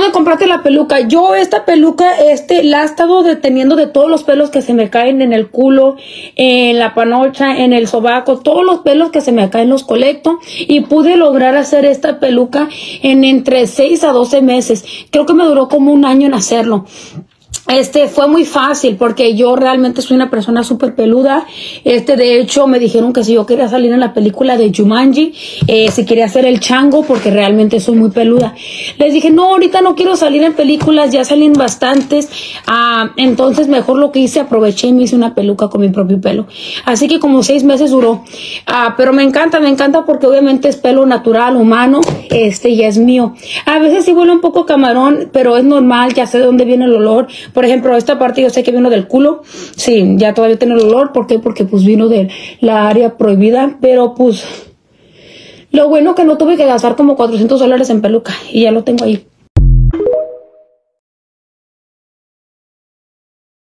¿Dónde compraste la peluca? Yo esta peluca, este, la he estado deteniendo de todos los pelos que se me caen en el culo, en la panocha, en el sobaco, todos los pelos que se me caen los colecto y pude lograr hacer esta peluca en entre 6 a 12 meses. Creo que me duró como un año en hacerlo. Este fue muy fácil porque yo realmente soy una persona súper peluda. Este, de hecho, me dijeron que si yo quería salir en la película de Jumanji, eh, si quería hacer el chango, porque realmente soy muy peluda. Les dije, no, ahorita no quiero salir en películas, ya salen bastantes. Ah, entonces, mejor lo que hice, aproveché y me hice una peluca con mi propio pelo. Así que como seis meses duró. Ah, pero me encanta, me encanta porque obviamente es pelo natural, humano, este, y es mío. A veces sí huele un poco camarón, pero es normal, ya sé de dónde viene el olor por ejemplo, esta parte yo sé que vino del culo. Sí, ya todavía tiene el olor. ¿Por qué? Porque pues vino de la área prohibida. Pero pues lo bueno que no tuve que gastar como 400 dólares en peluca. Y ya lo tengo ahí.